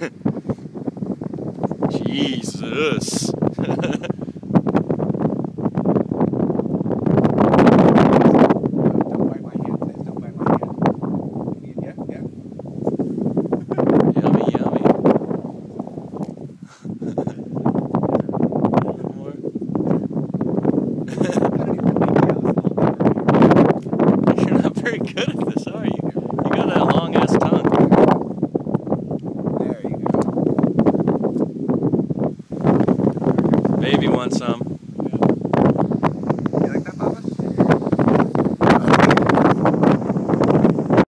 Jesus. Don't bite my hand, please. Don't bite my hand. Yeah, yeah. yummy, yummy. You're not very good at this, are? You Baby wants some.